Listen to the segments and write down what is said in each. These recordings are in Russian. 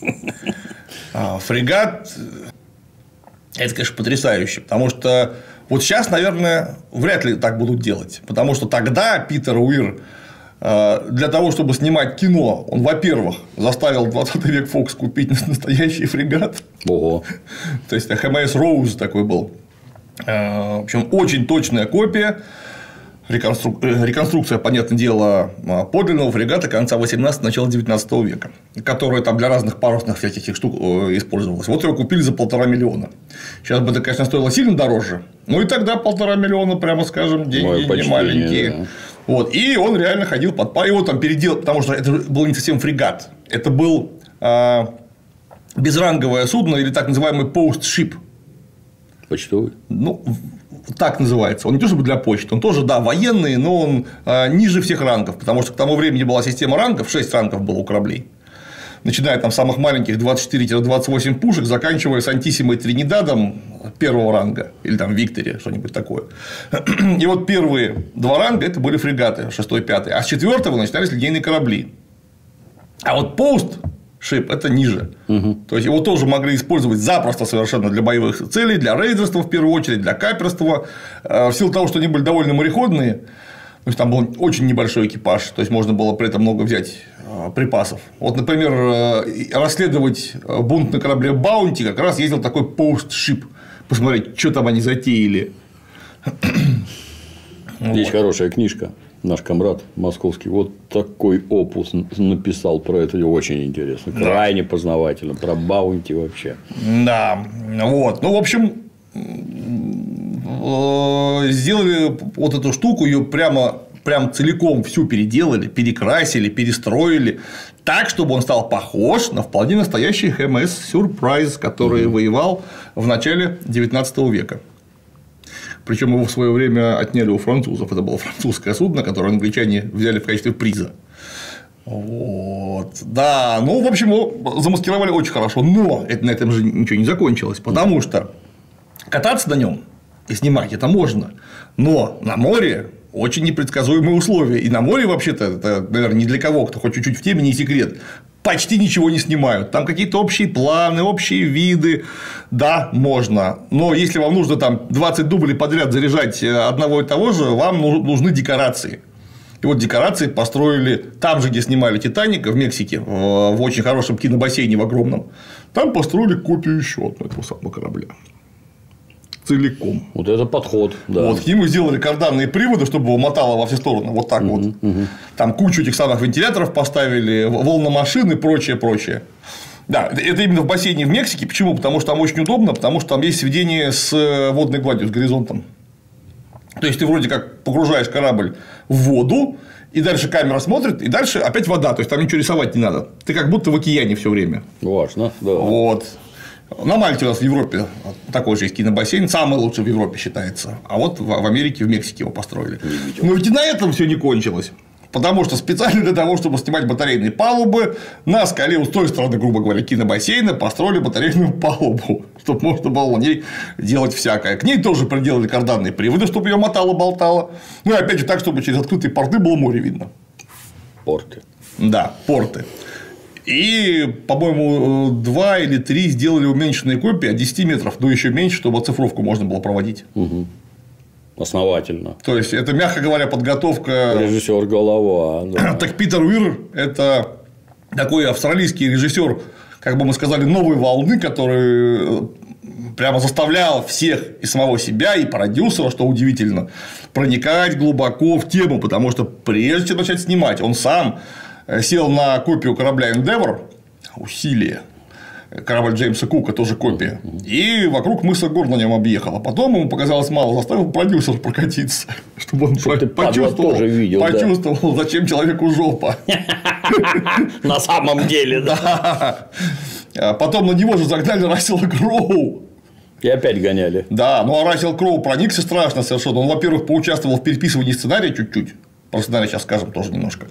А, фрегат это, конечно, потрясающе, потому что вот сейчас, наверное, вряд ли так будут делать, потому что тогда Питер Уир э, для того, чтобы снимать кино, он, во-первых, заставил 20 век Фокс купить настоящий фрегат. Ого. То есть ХМС Роуз такой был. Э, в общем, очень точная копия реконструк... Э, реконструкция, понятное дело, а, подлинного фрегата конца 18 начала 19 века, которая там для разных парусных всяких штук э, использовалась. Вот его купили за полтора миллиона. Сейчас бы это, конечно, стоило сильно дороже. Ну и тогда полтора миллиона, прямо скажем, деньги не маленькие. Да. Вот. И он реально ходил под пар. Его там переделал, потому что это был не совсем фрегат. Это был а, безранговое судно или так называемый пост-шип. Почтовый? Ну, так называется. Он не то чтобы для почты, он тоже, да, военный, но он а, ниже всех рангов, потому что к тому времени была система рангов, 6 рангов было у кораблей. Начиная там самых маленьких 24-28 пушек, заканчивая с антисимой Тринидадом первого ранга, или там Виктория, что-нибудь такое. И вот первые два ранга это были фрегаты, 6 5 а с четвертого начинались линейные корабли. А вот пост шип это ниже. Угу. То есть его тоже могли использовать запросто совершенно для боевых целей, для рейдерства в первую очередь, для каперства. Э, в силу того, что они были довольно мореходные, то есть там был очень небольшой экипаж, то есть можно было при этом много взять э, припасов. Вот, например, э, расследовать бунт на корабле Баунти как раз ездил такой пост-шип, посмотреть, что там они затеяли. Есть вот. хорошая книжка наш комрад московский вот такой опус написал про это, очень интересно, крайне да. познавательно, про баунти вообще. Да, вот, ну, в общем, э, сделали вот эту штуку, ее прямо прям целиком всю переделали, перекрасили, перестроили так, чтобы он стал похож на вполне настоящий ХМС Сюрприз, который mm-hmm. воевал в начале 19 века. Причем его в свое время отняли у французов. Это было французское судно, которое англичане взяли в качестве приза. Вот. Да, ну, в общем, его замаскировали очень хорошо, но это, на этом же ничего не закончилось, потому что кататься на нем и снимать это можно, но на море очень непредсказуемые условия. И на море вообще-то, это, наверное, не для кого, кто хоть чуть-чуть в теме, не секрет почти ничего не снимают. Там какие-то общие планы, общие виды. Да, можно. Но если вам нужно там 20 дублей подряд заряжать э, одного и того же, вам нужны декорации. И вот декорации построили там же, где снимали Титаник, в Мексике, в очень хорошем кинобассейне в огромном. Там построили копию еще одного этого самого корабля целиком. Вот это подход, да. Вот, к нему сделали карданные приводы, чтобы его мотало во все стороны, вот так угу, вот. Угу. Там кучу этих самых вентиляторов поставили, волномашины и прочее, прочее. Да, это именно в бассейне в Мексике. Почему? Потому что там очень удобно, потому что там есть сведение с э, водной гладью, с горизонтом. То есть ты вроде как погружаешь корабль в воду, и дальше камера смотрит, и дальше опять вода, то есть там ничего рисовать не надо. Ты как будто в океане все время. Важно, да. Вот. На Мальте у нас в Европе такой же есть кинобассейн, самый лучший в Европе считается. А вот в Америке, в Мексике его построили. Но ведь и на этом все не кончилось. Потому что специально для того, чтобы снимать батарейные палубы, на скале с той стороны, грубо говоря, кинобассейна построили батарейную палубу, чтобы можно было на ней делать всякое. К ней тоже приделали карданные приводы, чтобы ее мотало-болтало. Ну и опять же так, чтобы через открытые порты было море видно. Порты. Да, порты. И, по-моему, два или три сделали уменьшенные копии от 10 метров, но еще меньше, чтобы оцифровку можно было проводить. Угу. Основательно. То есть, это, мягко говоря, подготовка. Режиссер голова. Да. Так Питер Уир это такой австралийский режиссер, как бы мы сказали, новой волны, который э, прямо заставлял всех и самого себя, и продюсера, что удивительно, проникать глубоко в тему, потому что прежде чем начать снимать, он сам Э, сел на копию корабля Endeavour, усилие, корабль Джеймса Кука, тоже копия, и вокруг мыса гор на нем объехал. А потом ему показалось мало, заставил продюсер прокатиться, чтобы он чтобы почувствовал, тоже видел, почувствовал да. зачем человеку жопа. На самом деле, да. А потом на него же загнали Рассела Кроу. И опять гоняли. Да, ну а Рассел Кроу проникся страшно совершенно. Он, во-первых, поучаствовал в переписывании сценария чуть-чуть. Про сценарий сейчас скажем тоже немножко.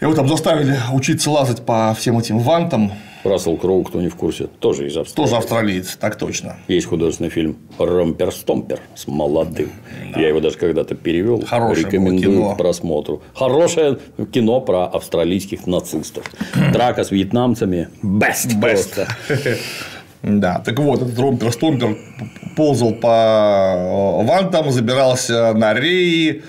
Его там заставили учиться лазать по всем этим вантам. Рассел Кроу, кто не в курсе, тоже из Австралии. Тоже австралиец, так точно. Есть художественный фильм «Ромпер Стомпер» с молодым. Да. Я его даже когда-то перевел. Хорошее Рекомендую кино. к просмотру. Хорошее кино про австралийских нацистов. Драка с вьетнамцами. Best. Best. Да, так вот, этот Ромпер Стомпер ползал по вантам, забирался на реи,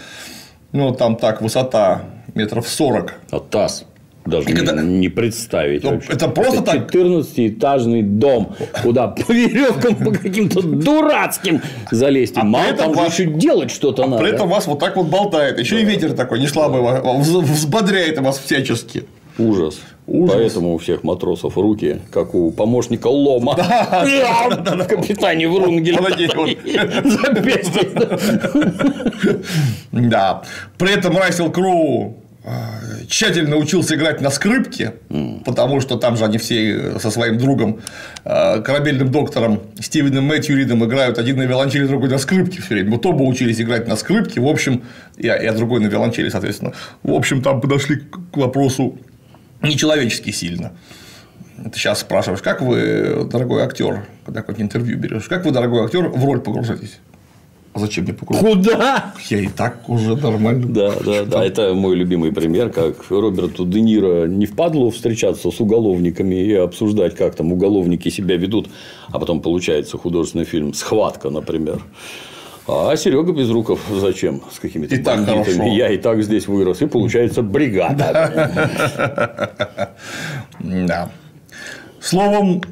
ну, там так, высота метров 40. А ТАСС даже Это- не, не представить. Ну, вообще. это просто так. 14-этажный дом, куда по веревкам по каким-то дурацким залезть. И Мало там ваш- еще делать что-то надо. При этом вас вот так вот болтает. Еще и ветер такой не слабый, вз- взбодряет вас всячески. Ужас. Ужас. Поэтому у всех матросов руки, как у помощника Лома. В капитане Врунгеля. Да. При этом Рассел Кроу а, тщательно учился играть на скрипке, потому что там же они все со своим другом, а, корабельным доктором Стивеном Мэтью Ридом играют один на виолончели, другой на скрипке все время. Вот оба учились играть на скрипке, в общем, я, я другой на виолончели, соответственно. В общем, там подошли к к вопросу нечеловечески сильно. Ты сейчас спрашиваешь, как вы, дорогой актер, когда какое-нибудь интервью берешь, как вы, дорогой актер, в роль погружаетесь? А зачем мне погружаться? Куда? Я и так уже нормально. Да, да, да. Это мой любимый пример, как Роберту Де Ниро не впадло встречаться с уголовниками и обсуждать, как там уголовники себя ведут, а потом получается художественный фильм «Схватка», например. А Серега Безруков зачем с какими-то И так бандитами? хорошо. Я и так здесь вырос. И получается бригада. Да. Словом,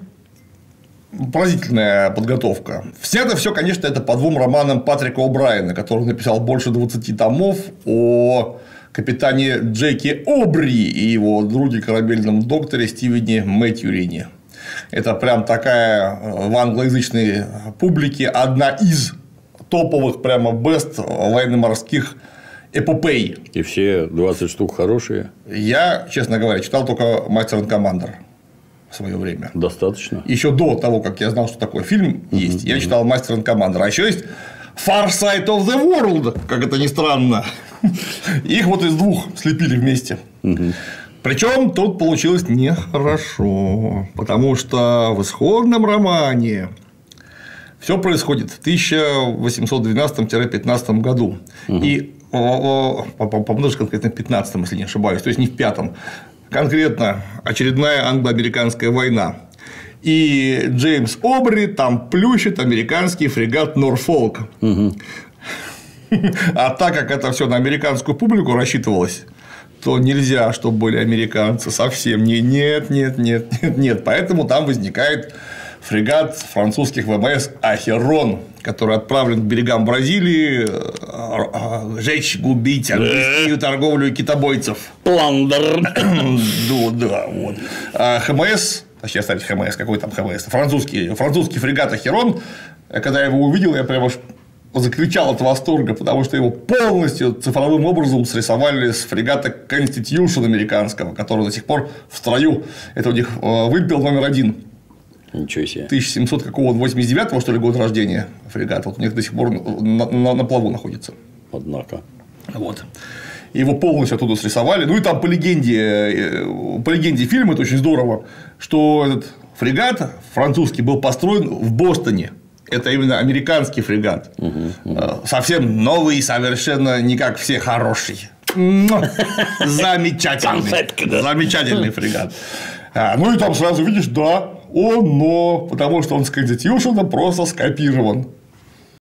поразительная подготовка. Снято все, конечно, это по двум романам Патрика О'Брайена, который написал больше 20 томов о капитане Джеки Обри и его друге корабельном докторе Стивене Мэтьюрине. Это прям такая э, в англоязычной публике одна из топовых прямо бест военно-морских эпопей. И все 20 штук хорошие. Я, честно говоря, читал только Мастер и Командер в свое время. Достаточно. Еще до того, как я знал, что такой фильм есть, я читал Мастер и Командер. А еще есть Far Side of the World, как это ни странно. Их вот из двух слепили вместе. Причем тут получилось нехорошо, потому что в исходном романе все происходит в 1812-15 году. И о, по- по-моему, даже конкретно в 15 если не ошибаюсь, то есть не в пятом. Конкретно очередная англо-американская война. И Джеймс Обри там плющит американский фрегат Норфолк. А так как это все на американскую публику рассчитывалось, то нельзя, чтобы были американцы совсем. Не, нет, нет, нет, нет, нет. Поэтому там возникает фрегат французских ВМС Ахерон, который отправлен к берегам Бразилии э, э, жечь, губить, агрессию, торговлю китобойцев. Пландер. Да, да, вот. А ХМС, точнее, кстати, ХМС, какой там ХМС? Французский, французский фрегат Ахерон. Когда я его увидел, я прямо закричал от восторга, потому что его полностью цифровым образом срисовали с фрегата Constitution американского, который до сих пор в строю. Это у них э, вымпел номер один. Ничего себе. 1700 какого 89 что ли года рождения фрегат. Вот у них до сих пор на, на- на плаву находится. Однако. Вот. Его полностью оттуда срисовали. Ну и там по легенде, э, по легенде фильма это очень здорово, что этот фрегат французский был построен в Бостоне. Это именно американский фрегат. Э, Совсем новый, совершенно не как все хороший. Замечательный. Замечательный фрегат. А, ну и там сразу видишь, да, он, но, потому что он с Constitution просто скопирован.